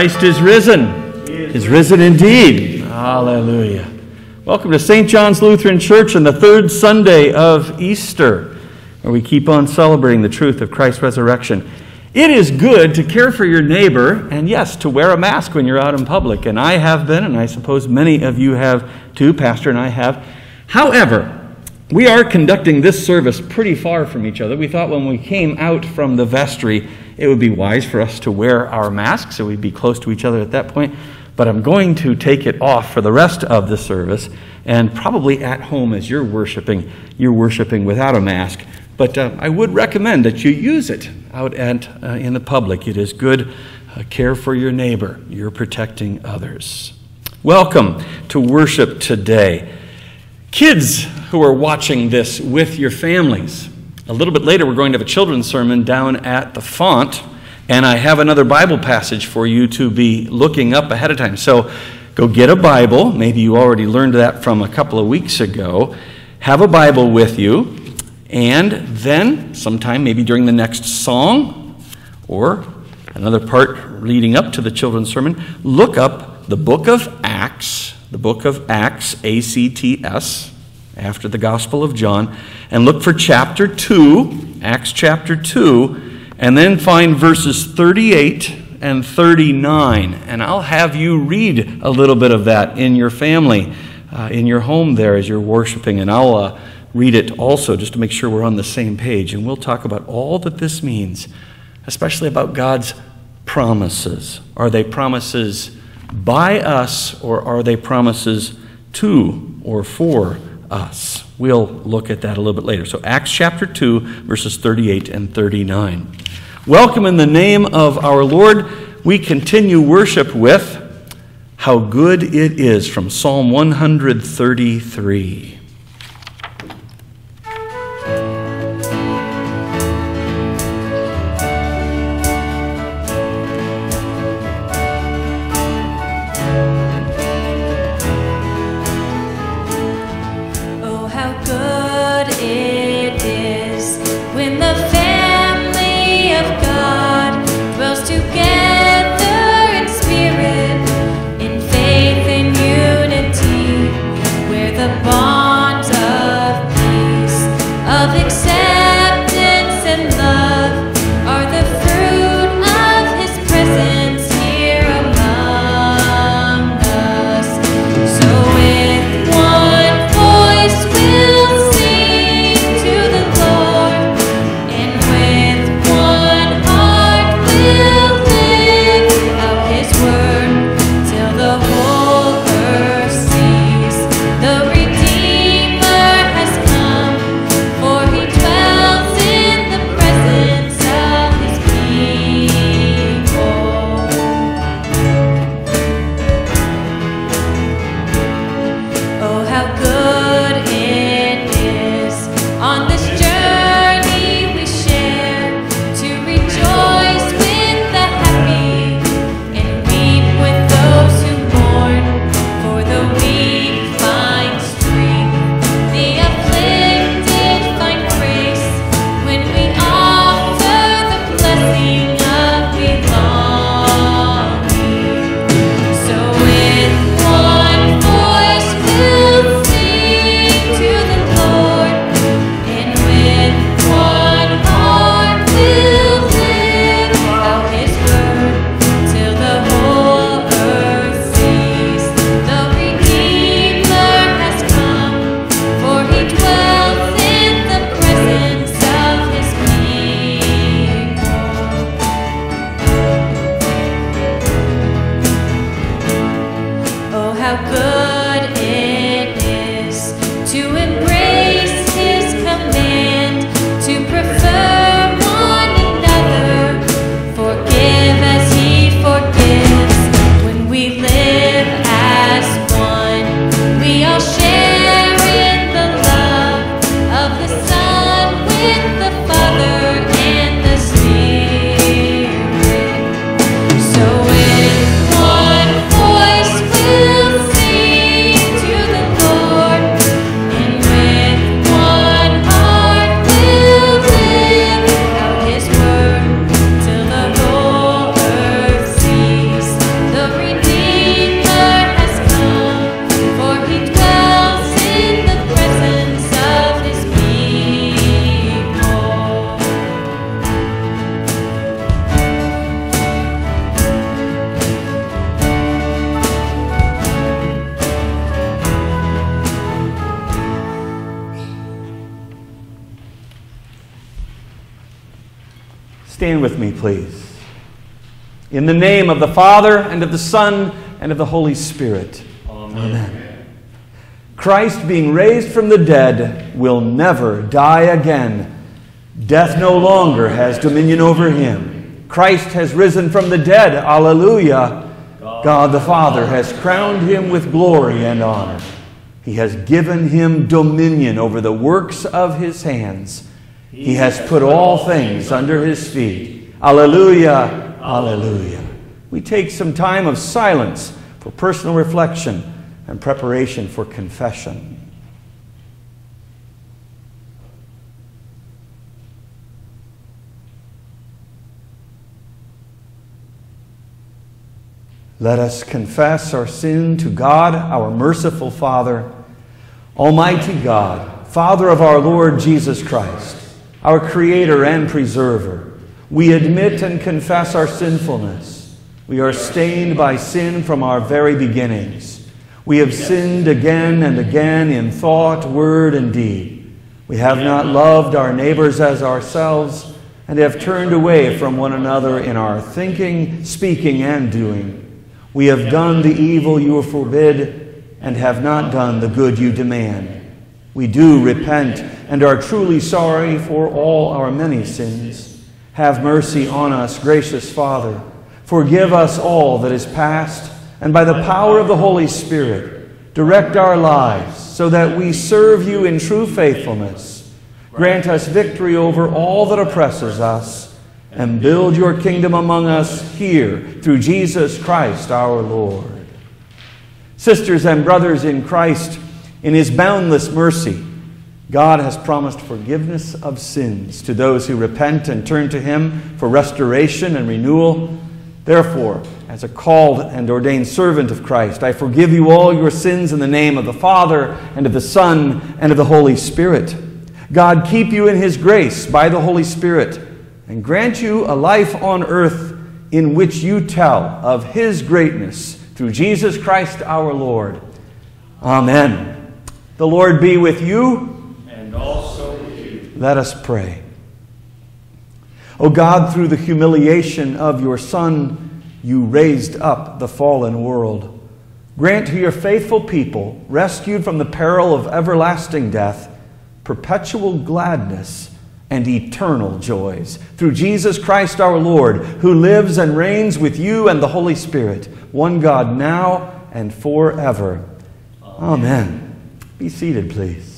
Christ is risen. Is risen indeed. Hallelujah. Welcome to St. John's Lutheran Church on the third Sunday of Easter, where we keep on celebrating the truth of Christ's resurrection. It is good to care for your neighbor, and yes, to wear a mask when you're out in public. And I have been, and I suppose many of you have too, Pastor and I have. However, we are conducting this service pretty far from each other. We thought when we came out from the vestry, it would be wise for us to wear our masks so we'd be close to each other at that point. But I'm going to take it off for the rest of the service, and probably at home as you're worshiping, you're worshiping without a mask. But uh, I would recommend that you use it out at, uh, in the public. It is good uh, care for your neighbor. You're protecting others. Welcome to worship today. Kids who are watching this with your families, a little bit later, we're going to have a children's sermon down at the font, and I have another Bible passage for you to be looking up ahead of time. So go get a Bible. Maybe you already learned that from a couple of weeks ago. Have a Bible with you, and then sometime, maybe during the next song or another part leading up to the children's sermon, look up the book of Acts, the book of Acts, A C T S after the Gospel of John, and look for chapter 2, Acts chapter 2, and then find verses 38 and 39. And I'll have you read a little bit of that in your family, uh, in your home there as you're worshiping, and I'll uh, read it also just to make sure we're on the same page. And we'll talk about all that this means, especially about God's promises. Are they promises by us, or are they promises to or for us. We'll look at that a little bit later. So, Acts chapter 2, verses 38 and 39. Welcome in the name of our Lord. We continue worship with How Good It Is from Psalm 133. of acceptance. In the name of the Father, and of the Son, and of the Holy Spirit. Amen. Amen. Christ, being raised from the dead, will never die again. Death no longer has dominion over him. Christ has risen from the dead. Alleluia. God the Father has crowned him with glory and honor. He has given him dominion over the works of his hands. He has put all things under his feet. Alleluia, alleluia. We take some time of silence for personal reflection and preparation for confession. Let us confess our sin to God, our merciful Father. Almighty God, Father of our Lord Jesus Christ, our Creator and Preserver, we admit and confess our sinfulness. We are stained by sin from our very beginnings. We have sinned again and again in thought, word, and deed. We have not loved our neighbors as ourselves and have turned away from one another in our thinking, speaking, and doing. We have done the evil you forbid and have not done the good you demand. We do repent and are truly sorry for all our many sins. Have mercy on us, gracious Father. Forgive us all that is past, and by the power of the Holy Spirit, direct our lives so that we serve you in true faithfulness. Grant us victory over all that oppresses us and build your kingdom among us here through Jesus Christ our Lord. Sisters and brothers in Christ, in his boundless mercy, God has promised forgiveness of sins to those who repent and turn to him for restoration and renewal. Therefore, as a called and ordained servant of Christ, I forgive you all your sins in the name of the Father, and of the Son, and of the Holy Spirit. God keep you in his grace by the Holy Spirit and grant you a life on earth in which you tell of his greatness through Jesus Christ our Lord. Amen. The Lord be with you. And also with you. Let us pray. O God, through the humiliation of your Son, you raised up the fallen world. Grant to your faithful people, rescued from the peril of everlasting death, perpetual gladness and eternal joys. Through Jesus Christ our Lord, who lives and reigns with you and the Holy Spirit, one God now and forever. Amen. Amen. Be seated, please.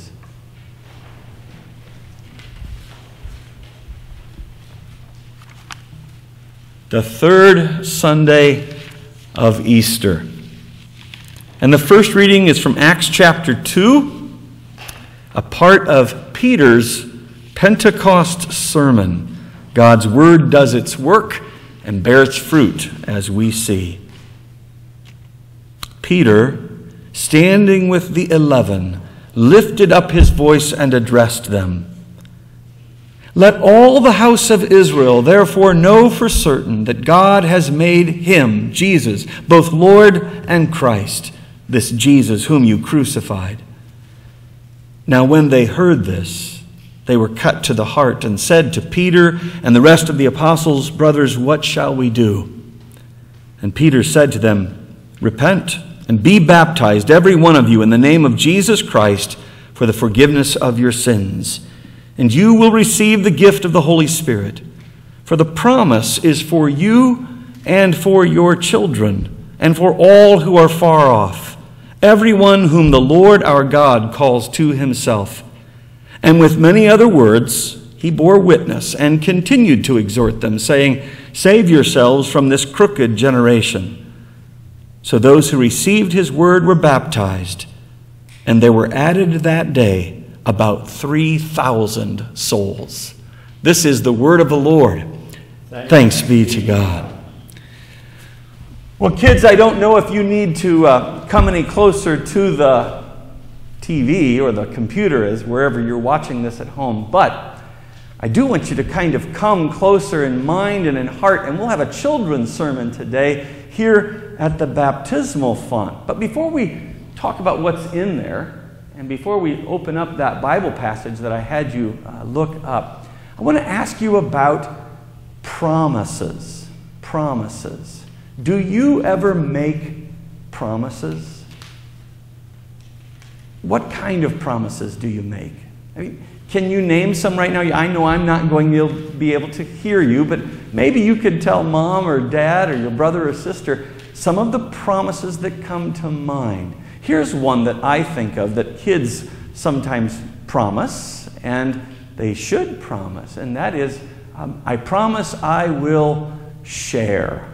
The third Sunday of Easter. And the first reading is from Acts chapter 2, a part of Peter's Pentecost sermon. God's word does its work and bears fruit, as we see. Peter, standing with the eleven, lifted up his voice and addressed them. Let all the house of Israel therefore know for certain that God has made him, Jesus, both Lord and Christ, this Jesus whom you crucified. Now, when they heard this, they were cut to the heart and said to Peter and the rest of the apostles, Brothers, what shall we do? And Peter said to them, Repent and be baptized, every one of you, in the name of Jesus Christ for the forgiveness of your sins, and you will receive the gift of the Holy Spirit. For the promise is for you and for your children, and for all who are far off, everyone whom the Lord our God calls to himself. And with many other words, he bore witness and continued to exhort them, saying, Save yourselves from this crooked generation. So those who received his word were baptized, and there were added that day about 3,000 souls. This is the word of the Lord. Thanks be to God. Well, kids, I don't know if you need to uh, come any closer to the TV or the computer is, wherever you're watching this at home. But I do want you to kind of come closer in mind and in heart, and we'll have a children's sermon today here at the baptismal font. But before we talk about what's in there, and before we open up that Bible passage that I had you uh, look up, I want to ask you about promises. Promises. Do you ever make promises? What kind of promises do you make? I mean, can you name some right now? I know I'm not going to be able to hear you, but maybe you could tell mom or dad or your brother or sister some of the promises that come to mind. Here's one that I think of that kids sometimes promise, and they should promise, and that is um, I promise I will share.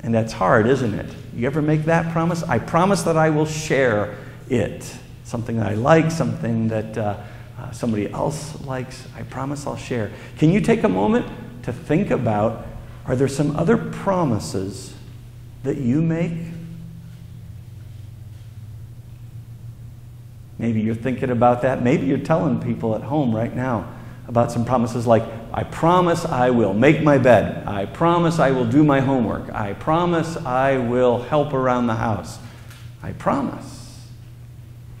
And that's hard, isn't it? You ever make that promise? I promise that I will share it. Something that I like, something that uh, uh, somebody else likes. I promise I'll share. Can you take a moment to think about are there some other promises that you make? Maybe you're thinking about that. Maybe you're telling people at home right now about some promises like, I promise I will make my bed. I promise I will do my homework. I promise I will help around the house. I promise.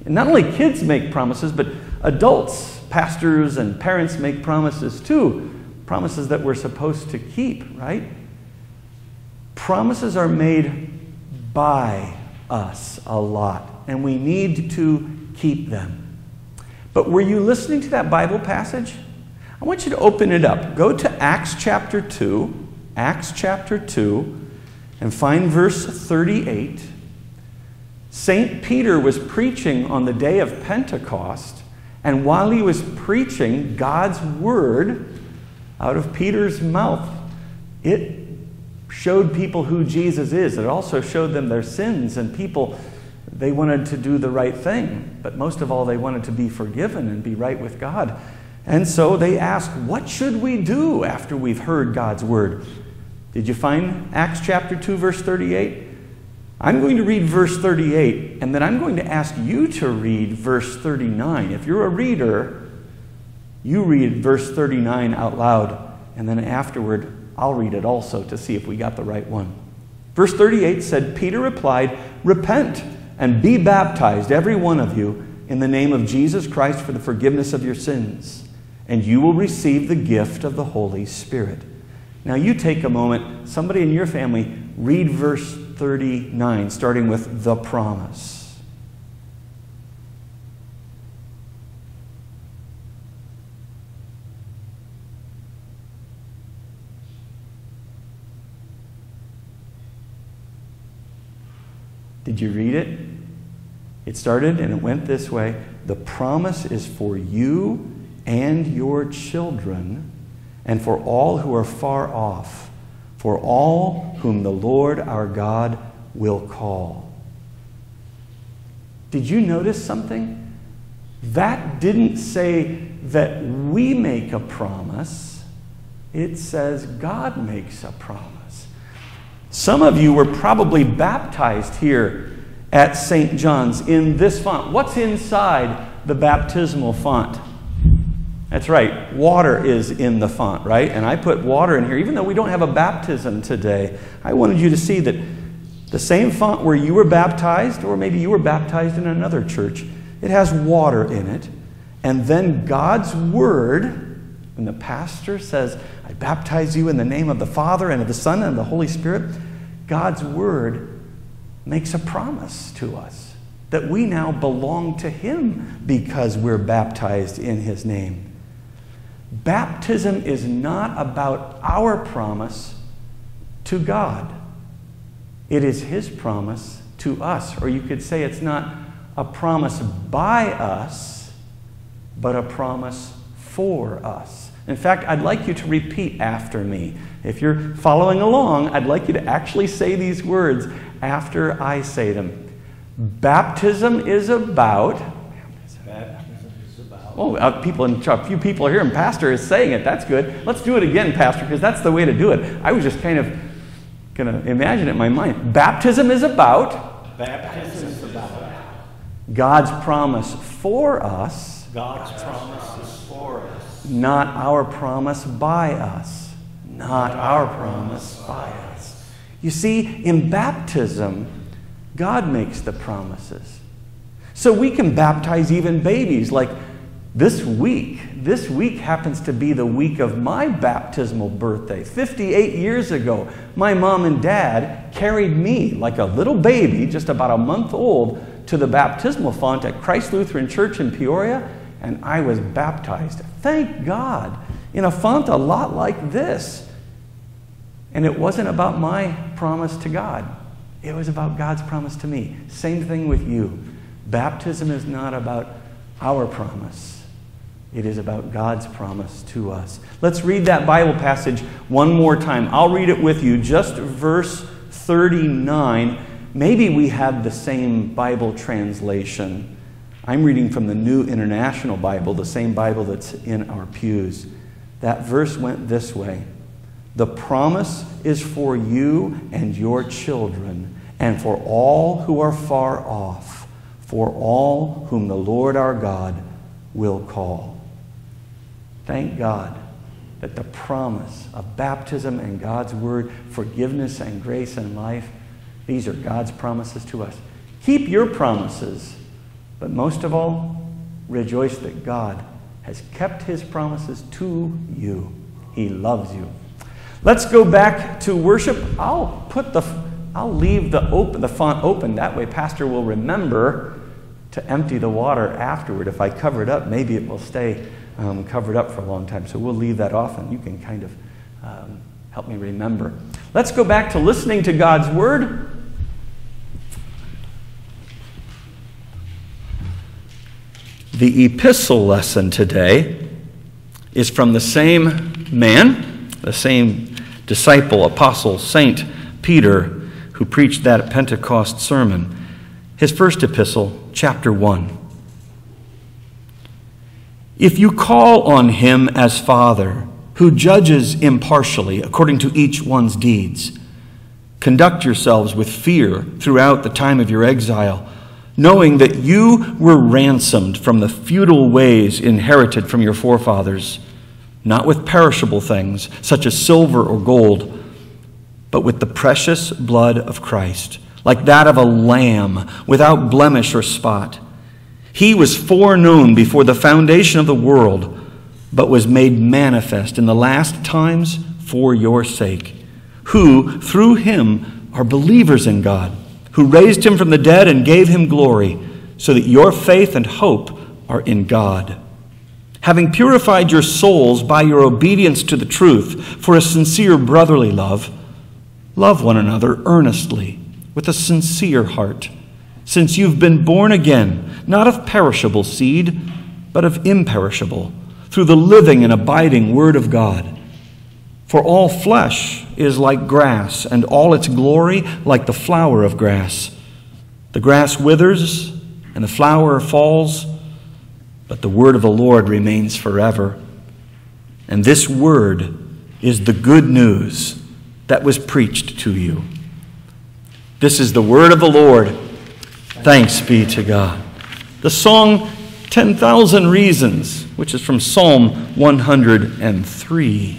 And not only kids make promises, but adults, pastors, and parents make promises too. Promises that we're supposed to keep, right? Promises are made by us a lot, and we need to keep them. But were you listening to that Bible passage? I want you to open it up. Go to Acts chapter 2, Acts chapter 2, and find verse 38. St. Peter was preaching on the day of Pentecost, and while he was preaching God's word out of Peter's mouth, it showed people who Jesus is. It also showed them their sins, and people, they wanted to do the right thing, but most of all, they wanted to be forgiven and be right with God. And so they asked, What should we do after we've heard God's word? Did you find Acts chapter 2, verse 38? I'm going to read verse 38, and then I'm going to ask you to read verse 39. If you're a reader, you read verse 39 out loud, and then afterward, I'll read it also to see if we got the right one. Verse 38 said, Peter replied, Repent and be baptized, every one of you, in the name of Jesus Christ for the forgiveness of your sins, and you will receive the gift of the Holy Spirit. Now, you take a moment, somebody in your family, read verse 39, starting with the promise. Did you read it? It started and it went this way The promise is for you and your children, and for all who are far off for all whom the Lord our God will call. Did you notice something? That didn't say that we make a promise, it says God makes a promise. Some of you were probably baptized here at St. John's in this font. What's inside the baptismal font? That's right, water is in the font, right? And I put water in here, even though we don't have a baptism today. I wanted you to see that the same font where you were baptized, or maybe you were baptized in another church, it has water in it. And then God's Word, when the pastor says, I baptize you in the name of the Father and of the Son and of the Holy Spirit, God's Word makes a promise to us that we now belong to Him because we're baptized in His name. Baptism is not about our promise to God, it is His promise to us. Or you could say it's not a promise by us, but a promise for us. In fact, I'd like you to repeat after me. If you're following along, I'd like you to actually say these words after I say them. Baptism is about Oh, uh, people in, a few people are here, and Pastor is saying it. That's good. Let's do it again, Pastor, because that's the way to do it. I was just kind of going to imagine it in my mind. Baptism is about. Baptism is about. God's promise for us. God's promise is for us. Not our promise by us. Not our promise by us. You see, in baptism, God makes the promises. So we can baptize even babies like This week, this week happens to be the week of my baptismal birthday. 58 years ago, my mom and dad carried me like a little baby, just about a month old, to the baptismal font at Christ Lutheran Church in Peoria, and I was baptized. Thank God. In a font a lot like this. And it wasn't about my promise to God, it was about God's promise to me. Same thing with you. Baptism is not about our promise, it is about God's promise to us. Let's read that Bible passage one more time. I'll read it with you, just verse 39. Maybe we have the same Bible translation. I'm reading from the New International Bible, the same Bible that's in our pews. That verse went this way The promise is for you and your children, and for all who are far off, for all whom the Lord our God will call. Thank God that the promise of baptism and God's word, forgiveness and grace and life, these are God's promises to us. Keep your promises, but most of all, rejoice that God has kept his promises to you. He loves you. Let's go back to worship. I'll put the I'll leave the open the font open that way pastor will remember to empty the water afterward. If I cover it up, maybe it will stay um, covered up for a long time. So we'll leave that off and you can kind of um, help me remember. Let's go back to listening to God's word. The epistle lesson today is from the same man, the same disciple, apostle, Saint Peter, who preached that Pentecost sermon. His first epistle, chapter 1. If you call on him as Father, who judges impartially according to each one's deeds, conduct yourselves with fear throughout the time of your exile knowing that you were ransomed from the futile ways inherited from your forefathers, not with perishable things, such as silver or gold, but with the precious blood of Christ, like that of a lamb, without blemish or spot. He was foreknown before the foundation of the world, but was made manifest in the last times for your sake, who, through him, are believers in God who raised him from the dead and gave him glory, so that your faith and hope are in God. Having purified your souls by your obedience to the truth for a sincere brotherly love, love one another earnestly with a sincere heart, since you've been born again, not of perishable seed, but of imperishable, through the living and abiding Word of God. For all flesh is like grass, and all its glory like the flower of grass. The grass withers, and the flower falls, but the word of the Lord remains forever. And this word is the good news that was preached to you. This is the word of the Lord. Thanks be to God. The song 10,000 Reasons, which is from Psalm 103.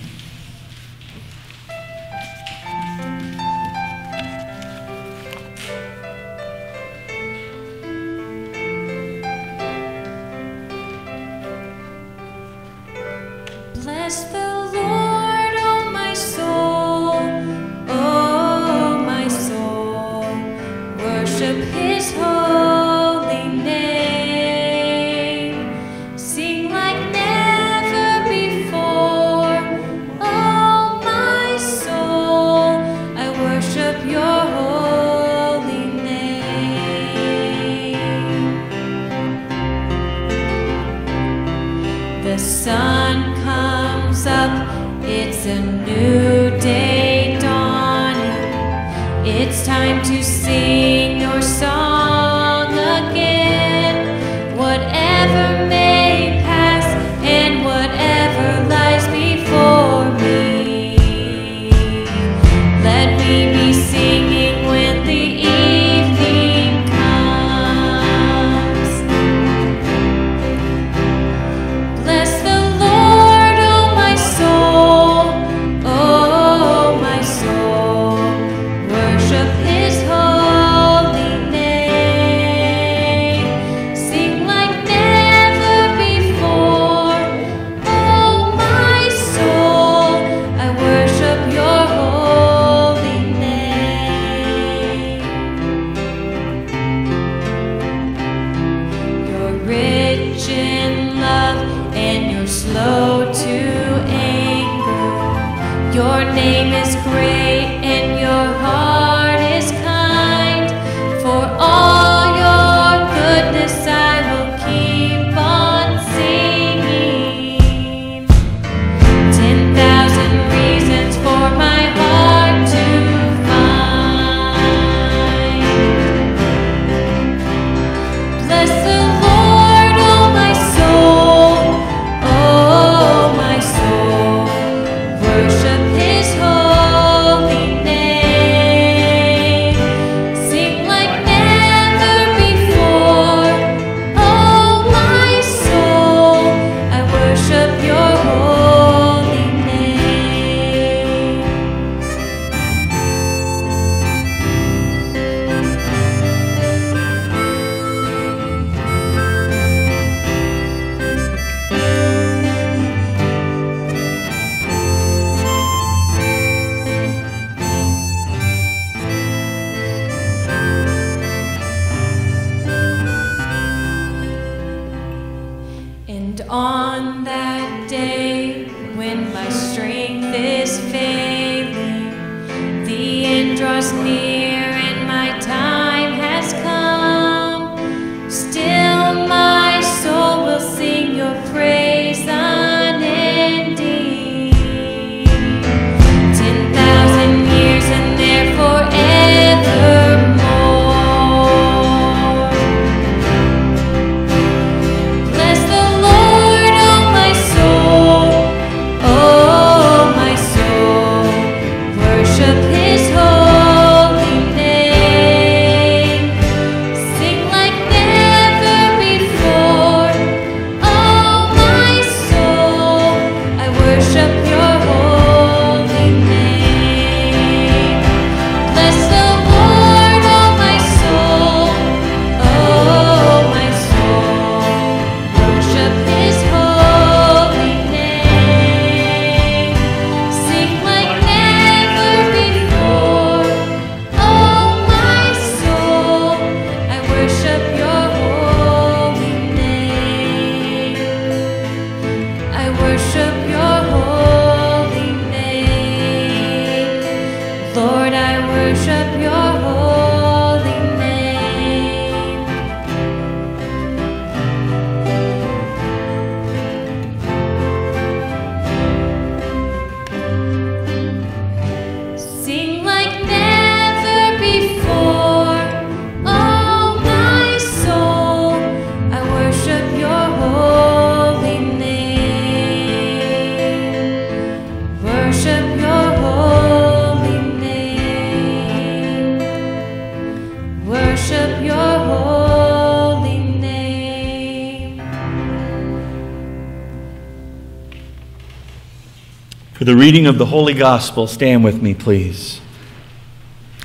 Reading of the Holy Gospel, stand with me, please.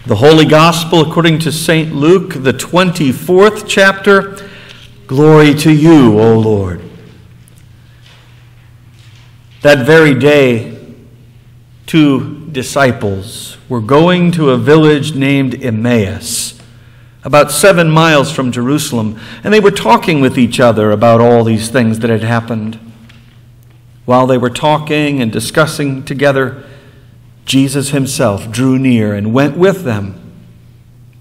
The Holy Gospel according to St. Luke, the 24th chapter. Glory to you, O Lord. That very day, two disciples were going to a village named Emmaus, about seven miles from Jerusalem, and they were talking with each other about all these things that had happened. While they were talking and discussing together, Jesus himself drew near and went with them.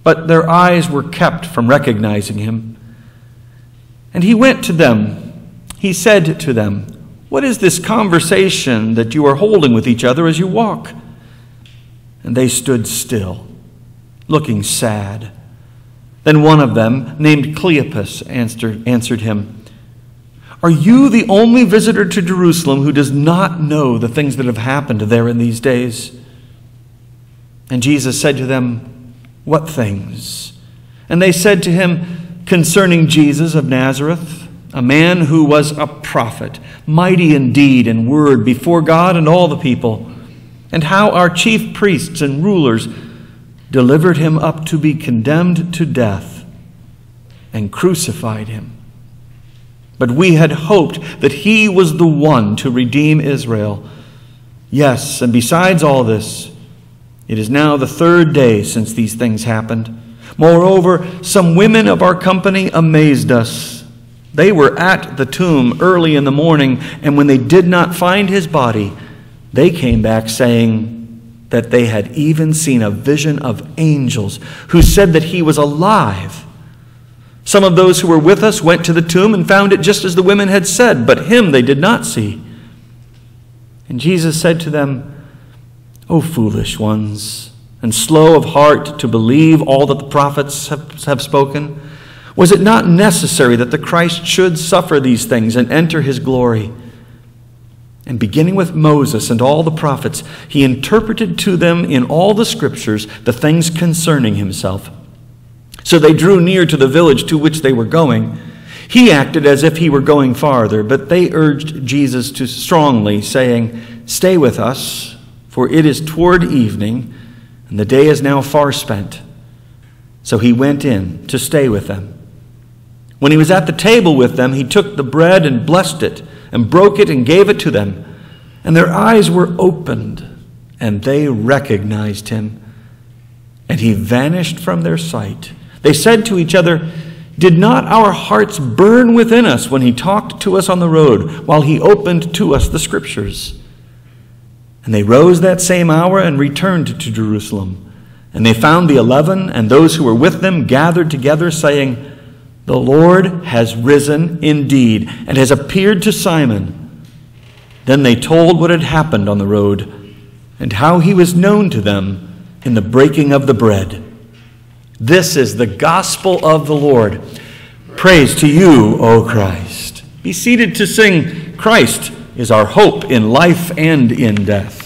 But their eyes were kept from recognizing him. And he went to them. He said to them, What is this conversation that you are holding with each other as you walk? And they stood still, looking sad. Then one of them, named Cleopas, answered, answered him, are you the only visitor to Jerusalem who does not know the things that have happened there in these days? And Jesus said to them, What things? And they said to him, Concerning Jesus of Nazareth, a man who was a prophet, mighty in deed and word before God and all the people, and how our chief priests and rulers delivered him up to be condemned to death and crucified him. But we had hoped that he was the one to redeem Israel. Yes, and besides all this, it is now the third day since these things happened. Moreover, some women of our company amazed us. They were at the tomb early in the morning, and when they did not find his body, they came back saying that they had even seen a vision of angels who said that he was alive. Some of those who were with us went to the tomb and found it just as the women had said, but him they did not see. And Jesus said to them, O foolish ones, and slow of heart to believe all that the prophets have, have spoken, was it not necessary that the Christ should suffer these things and enter his glory? And beginning with Moses and all the prophets, he interpreted to them in all the scriptures the things concerning himself. So they drew near to the village to which they were going. He acted as if he were going farther, but they urged Jesus to strongly, saying, Stay with us, for it is toward evening, and the day is now far spent. So he went in to stay with them. When he was at the table with them, he took the bread and blessed it, and broke it and gave it to them. And their eyes were opened, and they recognized him. And he vanished from their sight. They said to each other, Did not our hearts burn within us when he talked to us on the road, while he opened to us the scriptures? And they rose that same hour and returned to Jerusalem. And they found the eleven and those who were with them gathered together, saying, The Lord has risen indeed and has appeared to Simon. Then they told what had happened on the road and how he was known to them in the breaking of the bread. This is the gospel of the Lord. Praise to you, O Christ. Be seated to sing, Christ is our hope in life and in death.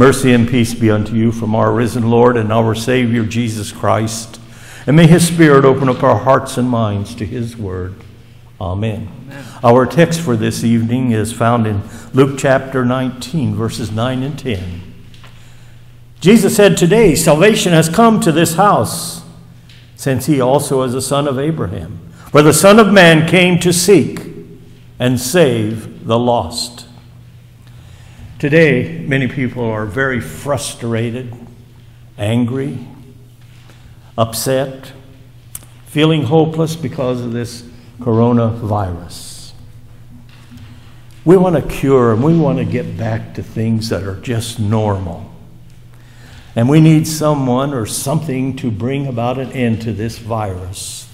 Mercy, and peace be unto you from our risen Lord and our Savior Jesus Christ. And may his Spirit open up our hearts and minds to his word. Amen. Our text for this evening is found in Luke chapter 19, verses 9 and 10. Jesus said, Today salvation has come to this house, since he also is a son of Abraham. For the Son of Man came to seek and save the lost. Today, many people are very frustrated, angry, upset, feeling hopeless because of this coronavirus. We want a cure and we want to get back to things that are just normal. And we need someone or something to bring about an end to this virus.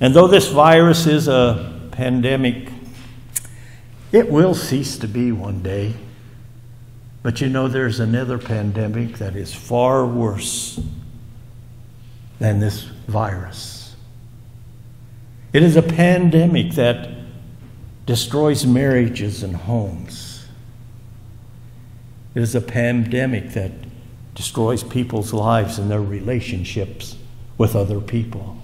And though this virus is a pandemic, it will cease to be one day. But you know, there's another pandemic that is far worse than this virus. It is a pandemic that destroys marriages and homes. It is a pandemic that destroys people's lives and their relationships with other people.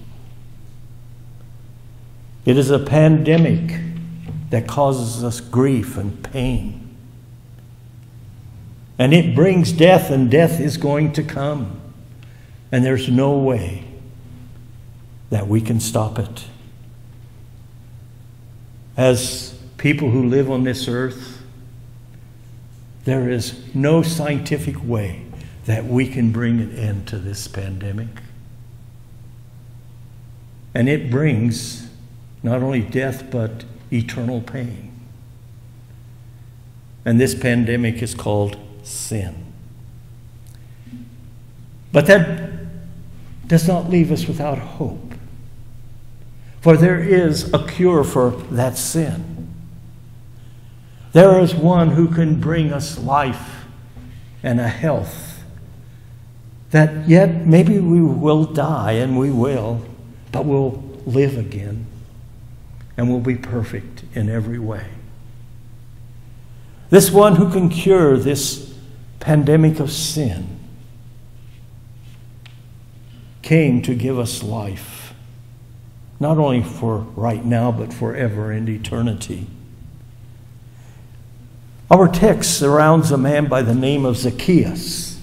It is a pandemic that causes us grief and pain. And it brings death, and death is going to come. And there's no way that we can stop it. As people who live on this earth, there is no scientific way that we can bring an end to this pandemic. And it brings not only death, but eternal pain. And this pandemic is called sin. But that does not leave us without hope. For there is a cure for that sin. There is one who can bring us life and a health that yet maybe we will die and we will, but we'll live again and will be perfect in every way. This one who can cure this pandemic of sin came to give us life, not only for right now, but forever and eternity. Our text surrounds a man by the name of Zacchaeus.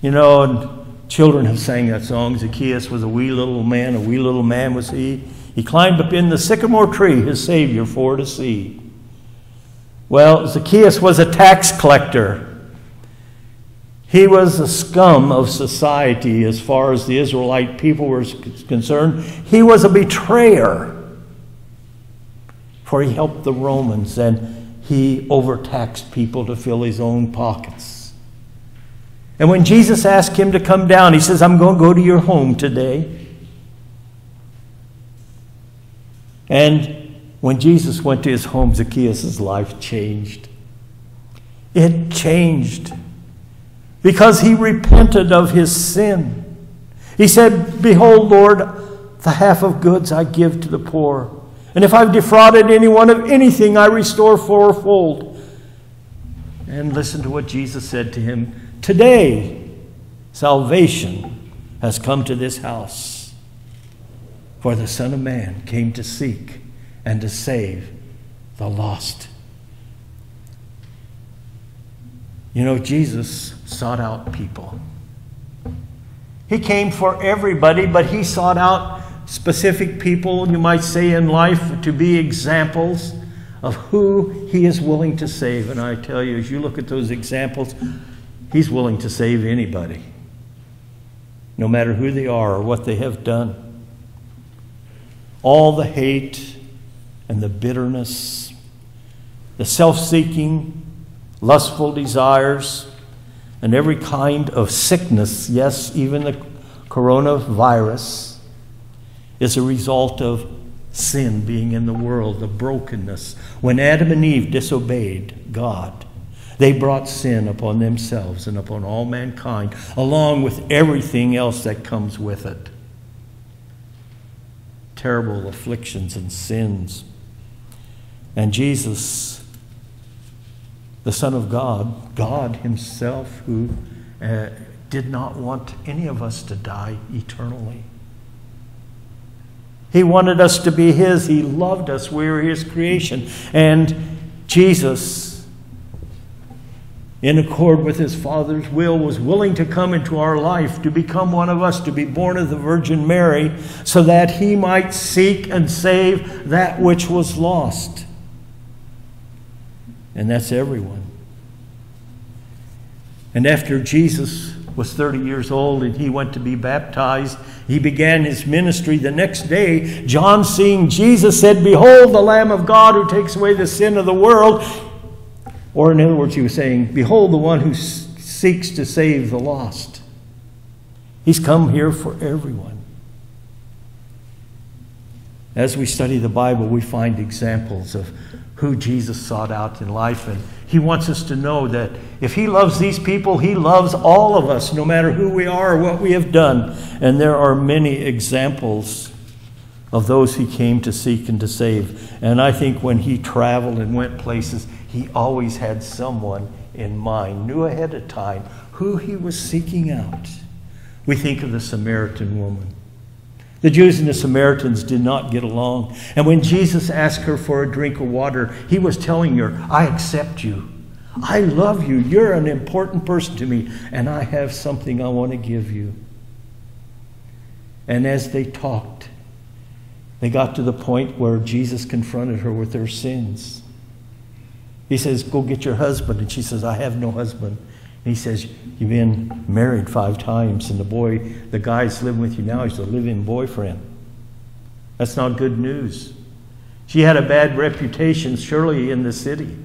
You know, children have sang that song. Zacchaeus was a wee little man, a wee little man was he. He climbed up in the sycamore tree, his Savior, for to see. Well, Zacchaeus was a tax collector. He was the scum of society as far as the Israelite people were concerned. He was a betrayer, for he helped the Romans and he overtaxed people to fill his own pockets. And when Jesus asked him to come down, he says, I'm going to go to your home today. And when Jesus went to his home, Zacchaeus' life changed. It changed because he repented of his sin. He said, Behold, Lord, the half of goods I give to the poor. And if I've defrauded anyone of anything, I restore fourfold. And listen to what Jesus said to him Today, salvation has come to this house. For the Son of Man came to seek and to save the lost. You know, Jesus sought out people. He came for everybody, but he sought out specific people, you might say, in life to be examples of who he is willing to save. And I tell you, as you look at those examples, he's willing to save anybody, no matter who they are or what they have done. All the hate and the bitterness, the self seeking, lustful desires, and every kind of sickness, yes, even the coronavirus, is a result of sin being in the world, the brokenness. When Adam and Eve disobeyed God, they brought sin upon themselves and upon all mankind, along with everything else that comes with it. Terrible afflictions and sins. And Jesus, the Son of God, God Himself, who uh, did not want any of us to die eternally. He wanted us to be His. He loved us. We were His creation. And Jesus, in accord with His Father's will, was willing to come into our life, to become one of us, to be born of the Virgin Mary, so that He might seek and save that which was lost. And that's everyone. And after Jesus was 30 years old and he went to be baptized, he began his ministry. The next day, John, seeing Jesus, said, Behold, the Lamb of God who takes away the sin of the world. Or, in other words, he was saying, Behold, the one who seeks to save the lost. He's come here for everyone. As we study the Bible, we find examples of who Jesus sought out in life. And he wants us to know that if he loves these people, he loves all of us, no matter who we are or what we have done. And there are many examples of those he came to seek and to save. And I think when he traveled and went places, he always had someone in mind, knew ahead of time who he was seeking out. We think of the Samaritan woman. The Jews and the Samaritans did not get along. And when Jesus asked her for a drink of water, he was telling her, I accept you. I love you. You're an important person to me, and I have something I want to give you. And as they talked, they got to the point where Jesus confronted her with her sins. He says, Go get your husband. And she says, I have no husband. He says, You've been married five times, and the boy, the guy's living with you now, he's a living boyfriend. That's not good news. She had a bad reputation, surely, in the city.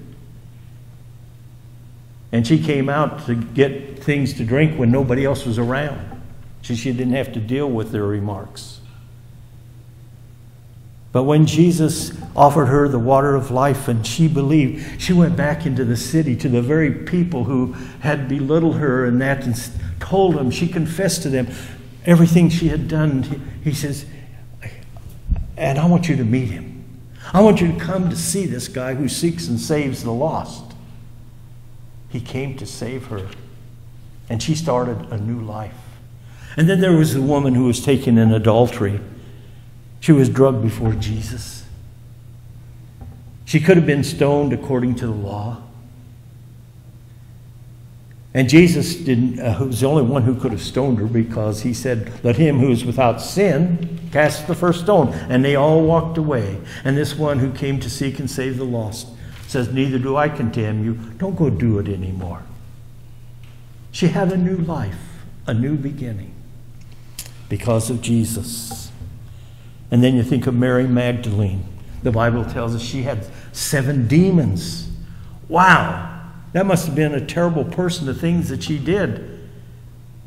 And she came out to get things to drink when nobody else was around. So she didn't have to deal with their remarks. But when Jesus offered her the water of life and she believed, she went back into the city to the very people who had belittled her and that and told them, she confessed to them everything she had done. He says, and I want you to meet him. I want you to come to see this guy who seeks and saves the lost. He came to save her, and she started a new life. And then there was the woman who was taken in adultery. She was drugged before Jesus. She could have been stoned according to the law. And Jesus didn't, uh, was the only one who could have stoned her because he said, Let him who is without sin cast the first stone. And they all walked away. And this one who came to seek and save the lost says, Neither do I condemn you. Don't go do it anymore. She had a new life, a new beginning because of Jesus. And then you think of Mary Magdalene. The Bible tells us she had seven demons. Wow! That must have been a terrible person, the things that she did.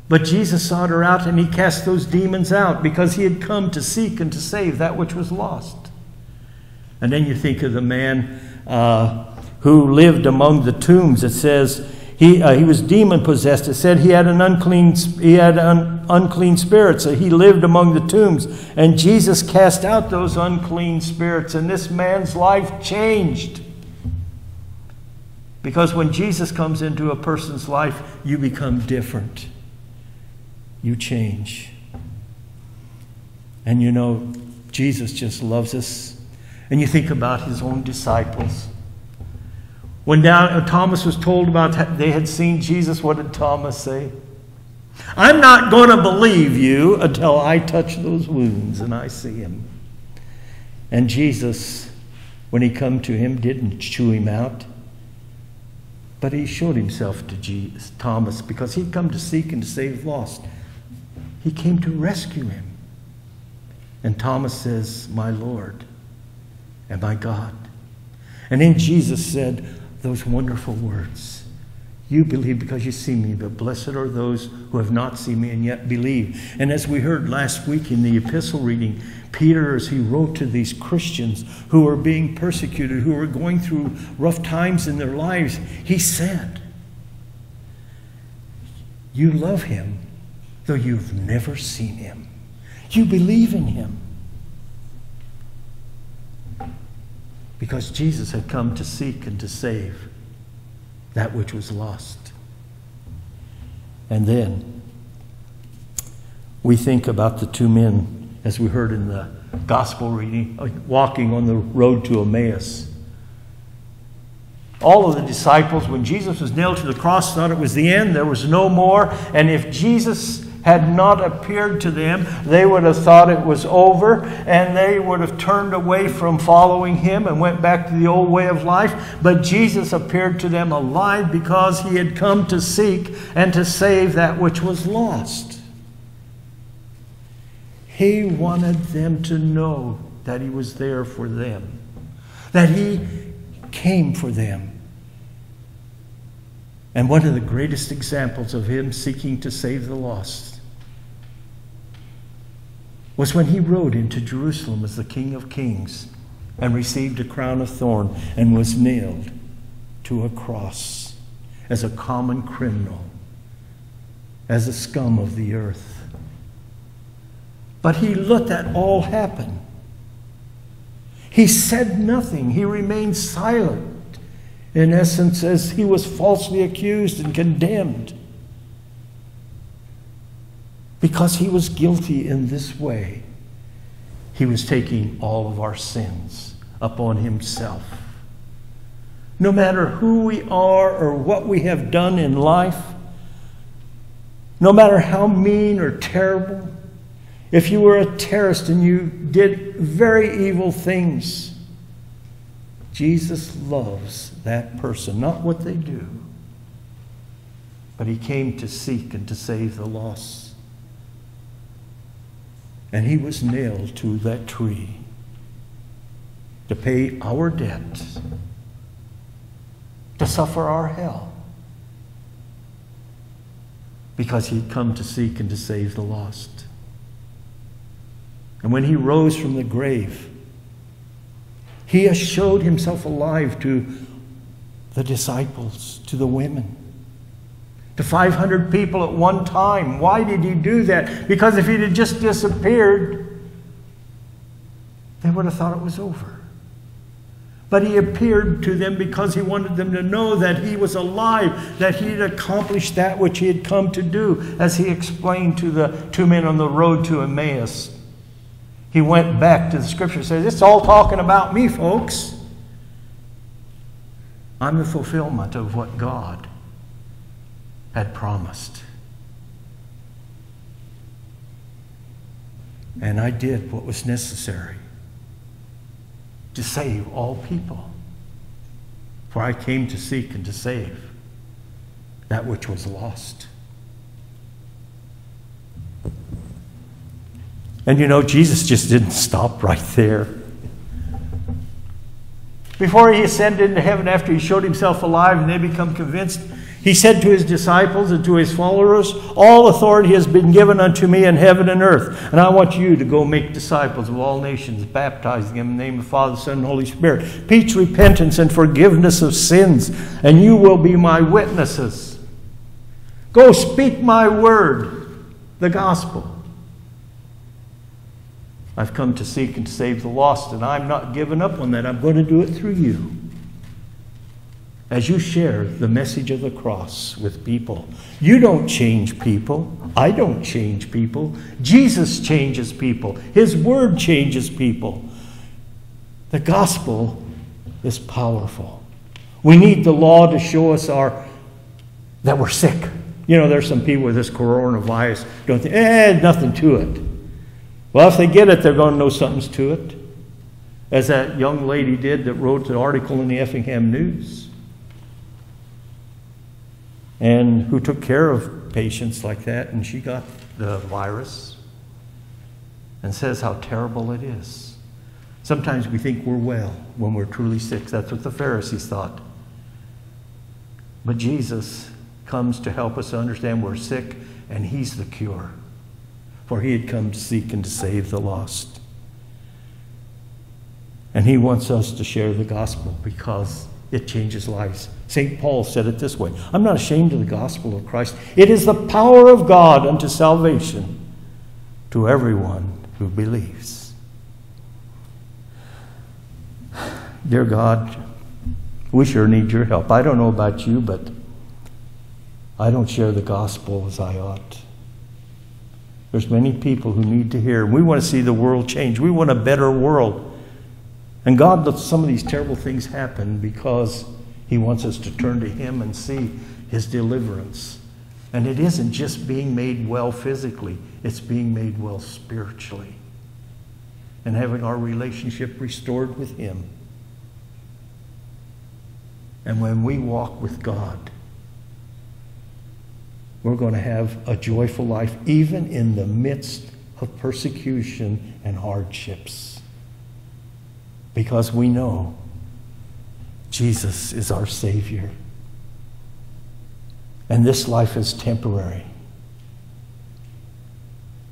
But Jesus sought her out and he cast those demons out because he had come to seek and to save that which was lost. And then you think of the man uh, who lived among the tombs. It says he, uh, he was demon possessed. It said he had an unclean, he had an unclean spirit, so he lived among the tombs. And Jesus cast out those unclean spirits, and this man's life changed. Because when Jesus comes into a person's life, you become different. You change. And you know, Jesus just loves us. And you think about his own disciples. When uh, Thomas was told about they had seen Jesus, what did Thomas say? I'm not going to believe you until I touch those wounds and I see him. And Jesus, when he come to him, didn't chew him out. But he showed himself to Jesus, Thomas because he'd come to seek and to save lost. He came to rescue him. And Thomas says, My Lord and my God. And then Jesus said those wonderful words You believe because you see me, but blessed are those who have not seen me and yet believe. And as we heard last week in the epistle reading, Peter, as he wrote to these Christians who are being persecuted, who are going through rough times in their lives, he said, You love him, though you've never seen him. You believe in him. Because Jesus had come to seek and to save that which was lost. And then we think about the two men as we heard in the gospel reading, uh, walking on the road to Emmaus. All of the disciples, when Jesus was nailed to the cross, thought it was the end. There was no more. And if Jesus had not appeared to them, they would have thought it was over and they would have turned away from following him and went back to the old way of life. But Jesus appeared to them alive because he had come to seek and to save that which was lost. He wanted them to know that He was there for them, that He came for them. And one of the greatest examples of him seeking to save the lost was when he rode into Jerusalem as the King of Kings and received a crown of thorn and was nailed to a cross as a common criminal, as a scum of the earth. But he let that all happen. He said nothing, he remained silent in essence, as he was falsely accused and condemned. Because he was guilty in this way, he was taking all of our sins upon himself. No matter who we are or what we have done in life, no matter how mean or terrible, if you were a terrorist and you did very evil things, Jesus loves that person, not what they do. But he came to seek and to save the lost. And he was nailed to that tree to pay our debt, to suffer our hell, because he'd come to seek and to save the lost. And when he rose from the grave, he showed himself alive to the disciples, to the women, to 500 people at one time. Why did he do that? Because if he'd just disappeared, they would have thought it was over. But he appeared to them because he wanted them to know that he was alive, that he had accomplished that which he had come to do, as he explained to the two men on the road to Emmaus. He went back to the scripture and said, It's all talking about me, folks. I'm the fulfillment of what God had promised. And I did what was necessary to save all people. For I came to seek and to save that which was lost. And you know, Jesus just didn't stop right there. Before he ascended into heaven, after he showed himself alive and they become convinced, he said to his disciples and to his followers, All authority has been given unto me in heaven and earth. And I want you to go make disciples of all nations, baptizing them in the name of the Father, Son, and Holy Spirit. Teach repentance and forgiveness of sins, and you will be my witnesses. Go speak my word, the gospel. I've come to seek and save the lost, and I'm not giving up on that. I'm going to do it through you. As you share the message of the cross with people, you don't change people. I don't change people. Jesus changes people. His word changes people. The gospel is powerful. We need the law to show us our that we're sick. You know, there's some people with this coronavirus don't think, eh, nothing to it. Well, if they get it, they're going to know something's to it. As that young lady did that wrote the article in the Effingham News. And who took care of patients like that, and she got the virus and says how terrible it is. Sometimes we think we're well when we're truly sick. That's what the Pharisees thought. But Jesus comes to help us understand we're sick, and He's the cure for he had come to seek and to save the lost. And he wants us to share the gospel because it changes lives. St. Paul said it this way I'm not ashamed of the gospel of Christ. It is the power of God unto salvation to everyone who believes. Dear God, we sure need your help. I don't know about you, but I don't share the gospel as I ought. There's many people who need to hear. We want to see the world change. We want a better world. And God lets some of these terrible things happen because He wants us to turn to Him and see His deliverance. And it isn't just being made well physically, it's being made well spiritually. And having our relationship restored with Him. And when we walk with God, we're going to have a joyful life, even in the midst of persecution and hardships. Because we know Jesus is our Savior. And this life is temporary.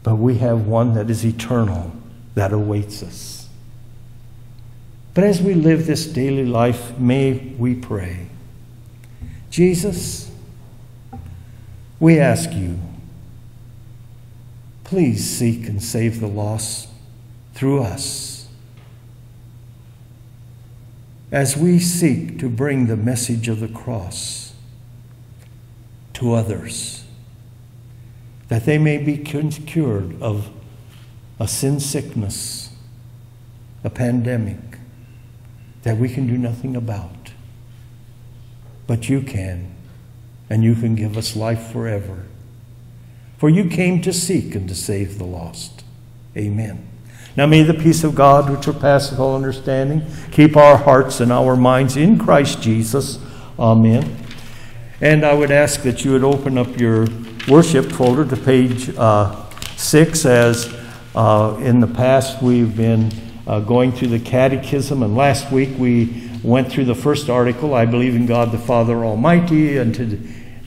But we have one that is eternal that awaits us. But as we live this daily life, may we pray. Jesus, we ask you, please seek and save the lost through us. As we seek to bring the message of the cross to others, that they may be cured of a sin sickness, a pandemic that we can do nothing about. But you can, and you can give us life forever. For you came to seek and to save the lost. Amen. Now may the peace of God, which surpasses all understanding, keep our hearts and our minds in Christ Jesus. Amen. And I would ask that you would open up your worship folder to page uh, six, as uh, in the past we've been uh, going through the catechism, and last week we went through the first article, I believe in God the Father Almighty, and to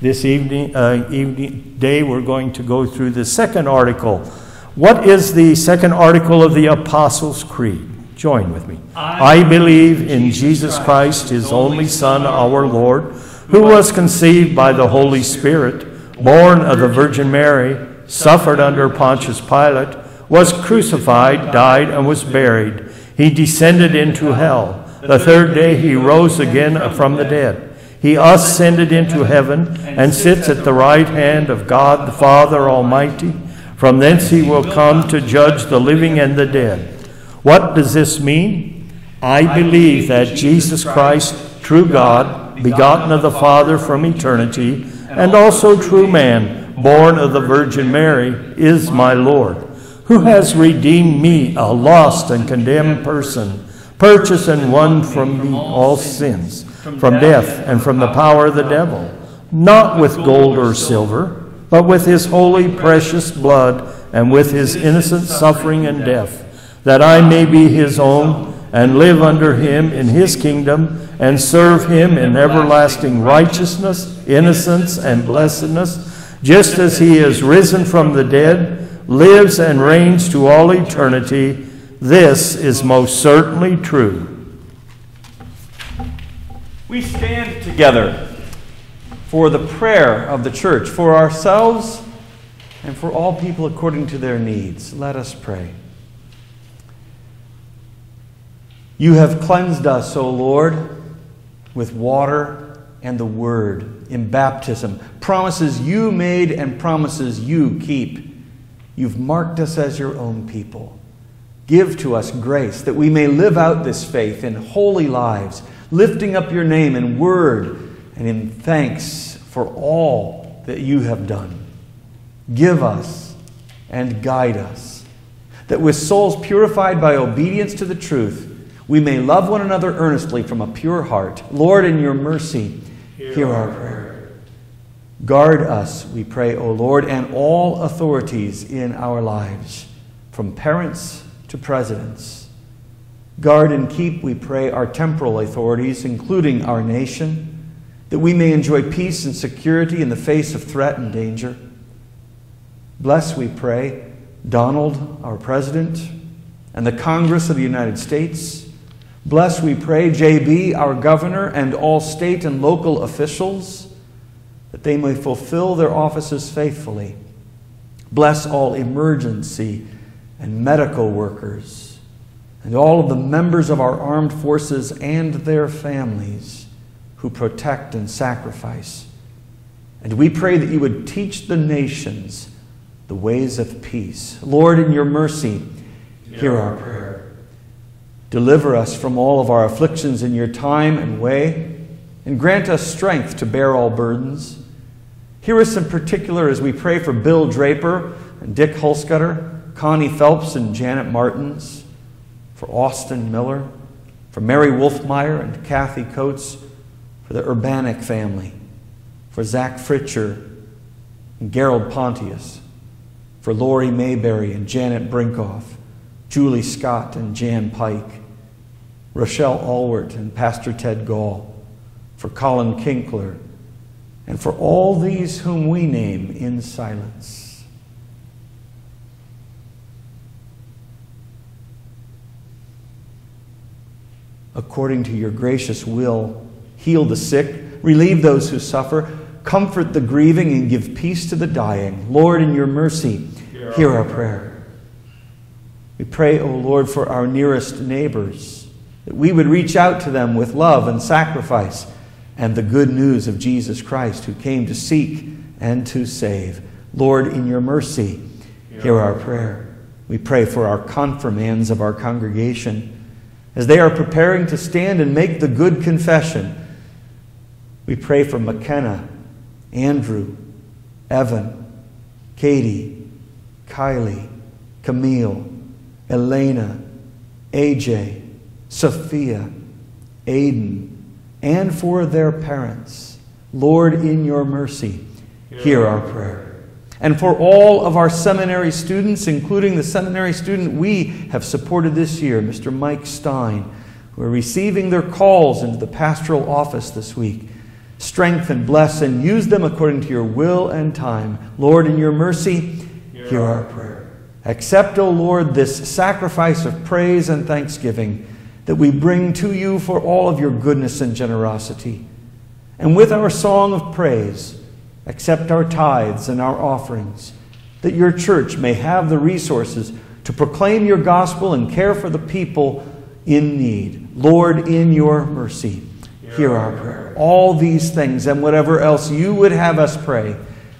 this evening, uh, evening day we're going to go through the second article. What is the second article of the Apostles' Creed? Join with me. I believe in Jesus Christ, his only Son, our Lord, who was conceived by the Holy Spirit, born of the Virgin Mary, suffered under Pontius Pilate, was crucified, died, and was buried. He descended into hell. The third day he rose again from the dead. He ascended into heaven and sits at the right hand of God the Father Almighty. From thence he will come to judge the living and the dead. What does this mean? I believe that Jesus Christ, true God, begotten of the Father from eternity, and also true man, born of the Virgin Mary, is my Lord, who has redeemed me, a lost and condemned person, purchased and won from me all sins, from death and from the power of the devil, not with gold or silver but with his holy, precious blood, and with his innocent suffering and death, that I may be his own, and live under him in his kingdom, and serve him in everlasting righteousness, innocence, and blessedness, just as he is risen from the dead, lives and reigns to all eternity. This is most certainly true. We stand together for the prayer of the church, for ourselves, and for all people according to their needs. Let us pray. You have cleansed us, O Lord, with water and the word in baptism. Promises you made and promises you keep. You've marked us as your own people. Give to us grace that we may live out this faith in holy lives, lifting up your name in word and in thanks for all that you have done. Give us and guide us, that with souls purified by obedience to the truth, we may love one another earnestly from a pure heart. Lord, in your mercy, hear, hear our prayer. Guard us, we pray, O Lord, and all authorities in our lives, from parents to presidents. Guard and keep, we pray, our temporal authorities, including our nation that we may enjoy peace and security in the face of threat and danger. Bless, we pray, Donald, our President, and the Congress of the United States. Bless, we pray, JB, our Governor, and all state and local officials, that they may fulfill their offices faithfully. Bless all emergency and medical workers, and all of the members of our armed forces and their families who protect and sacrifice. And we pray that you would teach the nations the ways of peace. Lord, in your mercy, hear our prayer. Deliver us from all of our afflictions in your time and way, and grant us strength to bear all burdens. Hear us in particular as we pray for Bill Draper and Dick Hulscutter, Connie Phelps and Janet Martins, for Austin Miller, for Mary Wolfmeyer and Kathy Coates, for the Urbanic family, for Zach Fritcher and Gerald Pontius, for Lori Mayberry and Janet Brinkoff, Julie Scott and Jan Pike, Rochelle Allward and Pastor Ted Gall, for Colin Kinkler, and for all these whom we name in silence. According to your gracious will, heal the sick, relieve those who suffer, comfort the grieving, and give peace to the dying. Lord, in your mercy, hear our prayer. We pray, O Lord, for our nearest neighbors, that we would reach out to them with love and sacrifice and the good news of Jesus Christ, who came to seek and to save. Lord, in your mercy, hear our prayer. We pray for our confirmands of our congregation as they are preparing to stand and make the good confession. We pray for McKenna, Andrew, Evan, Katie, Kylie, Camille, Elena, AJ, Sophia, Aiden, and for their parents. Lord, in your mercy, hear our prayer. And for all of our seminary students, including the seminary student we have supported this year, Mr. Mike Stein, who are receiving their calls into the pastoral office this week. Strengthen, bless, and use them according to your will and time. Lord, in your mercy, hear our prayer. Accept, O Lord, this sacrifice of praise and thanksgiving that we bring to you for all of your goodness and generosity. And with our song of praise, accept our tithes and our offerings, that your church may have the resources to proclaim your gospel and care for the people in need. Lord, in your mercy, hear our prayer. All these things and whatever else you would have us pray,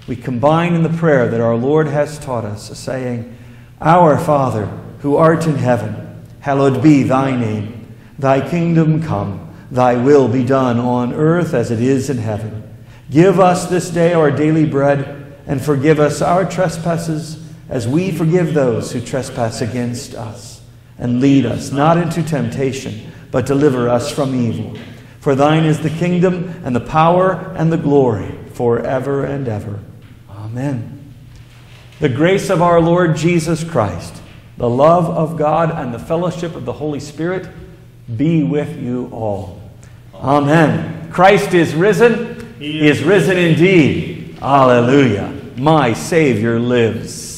we combine in the prayer that our Lord has taught us, saying, Our Father, who art in heaven, hallowed be thy name. Thy kingdom come, thy will be done on earth as it is in heaven. Give us this day our daily bread, and forgive us our trespasses as we forgive those who trespass against us. And lead us not into temptation, but deliver us from evil. For thine is the kingdom, and the power, and the glory, forever and ever. Amen. The grace of our Lord Jesus Christ, the love of God, and the fellowship of the Holy Spirit be with you all. Amen. Christ is risen. He is risen indeed. Alleluia. My Savior lives.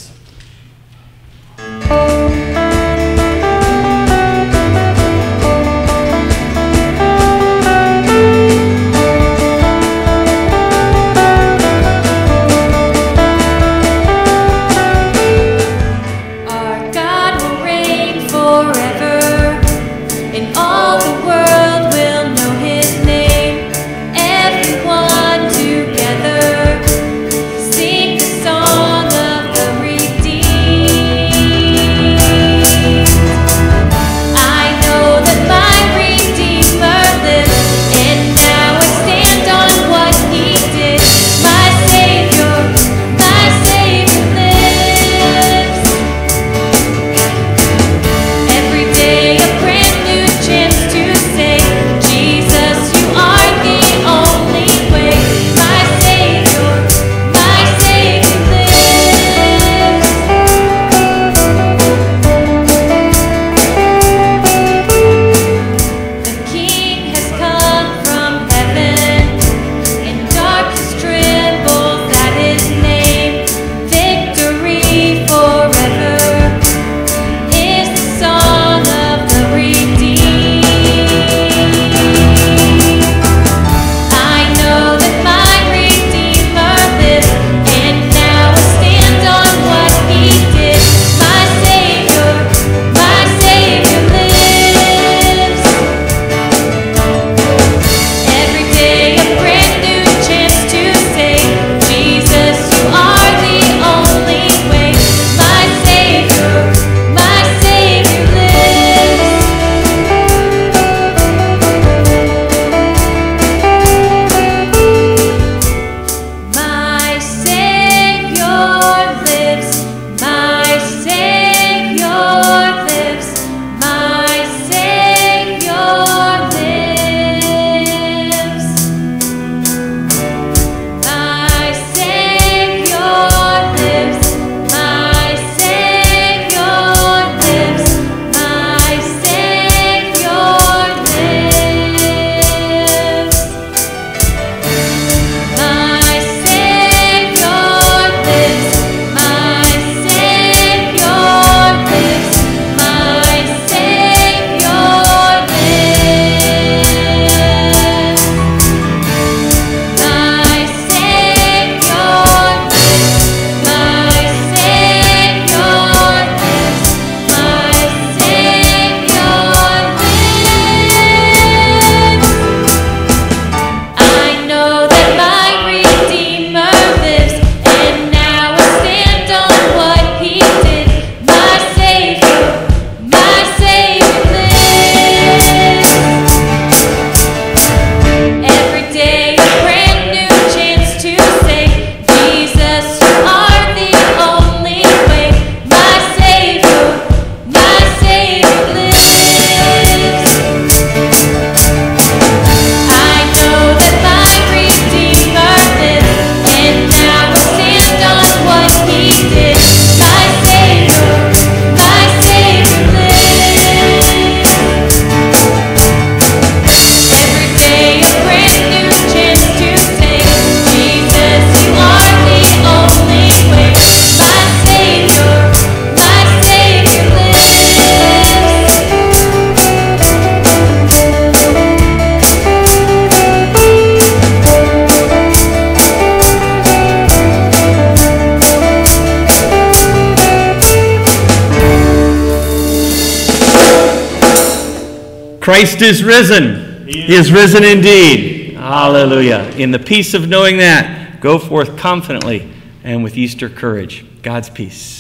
Christ is risen. He is risen indeed. Hallelujah. In the peace of knowing that, go forth confidently and with Easter courage. God's peace.